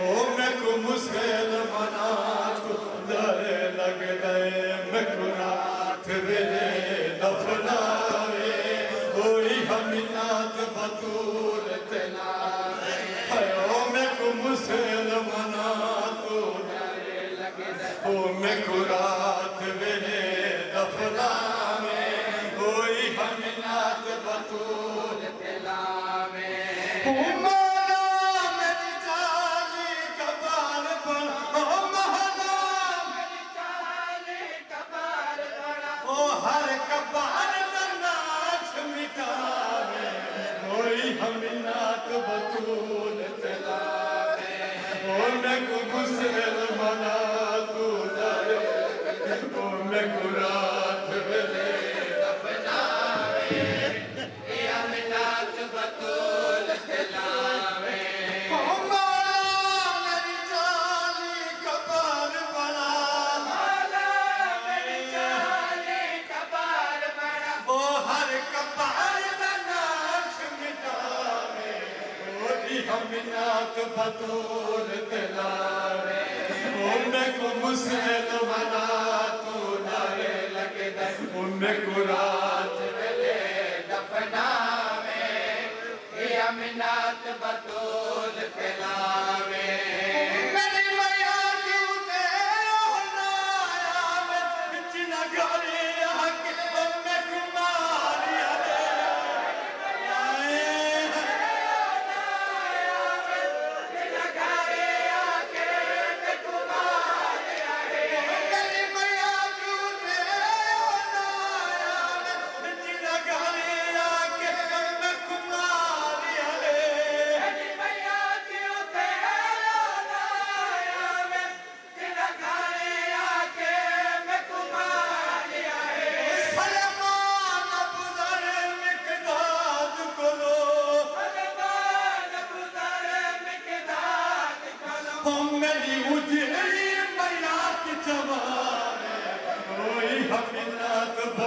Oh, make a mistake. او مہلا तेरी हम नाक बतूर दिलारे उन को मुस्लिम मना तू डरे लगे उन को रात मिले दफनावे ये अमनात बतूर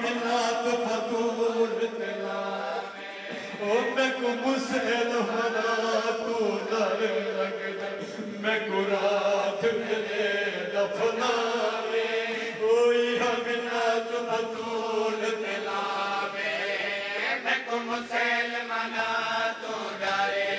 میں رات پتول چلاویں میں تم سے ملوں تو ڈر لگے میں رات دل دفناویں وہی رات پتول چلاویں میں تم سے ملنا تو ڈرے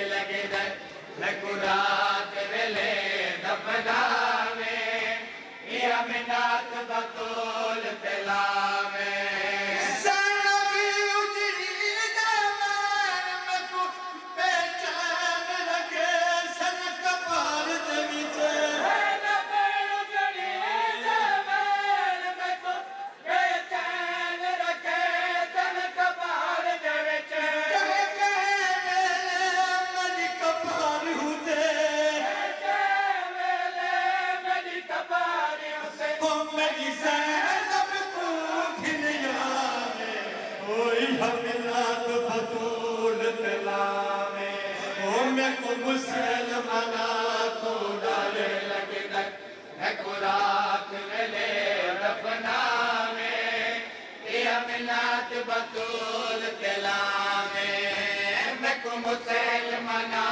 मुसलमना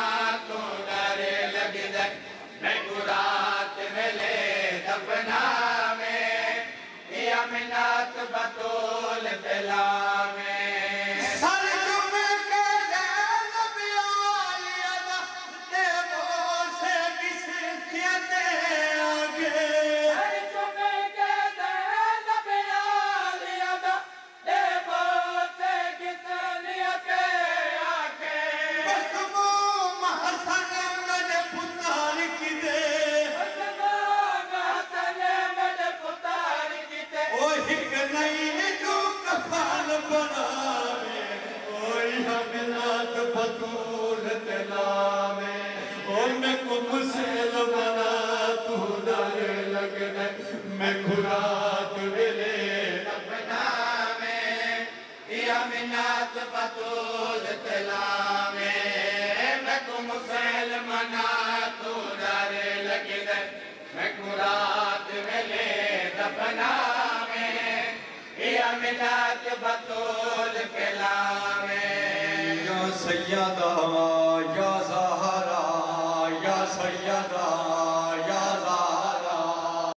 तू डर लग जाए मैं गुरात मिले दफना में। या मिनात बतौल पिला खुरात वेले दफना में या मिनात बतूल तला में मैं को मुसलमाना तू डरे लगे मैं को रात वेले दफना में या मिनात बतूल तला में या सैयदा या ज़हरा या सैयदा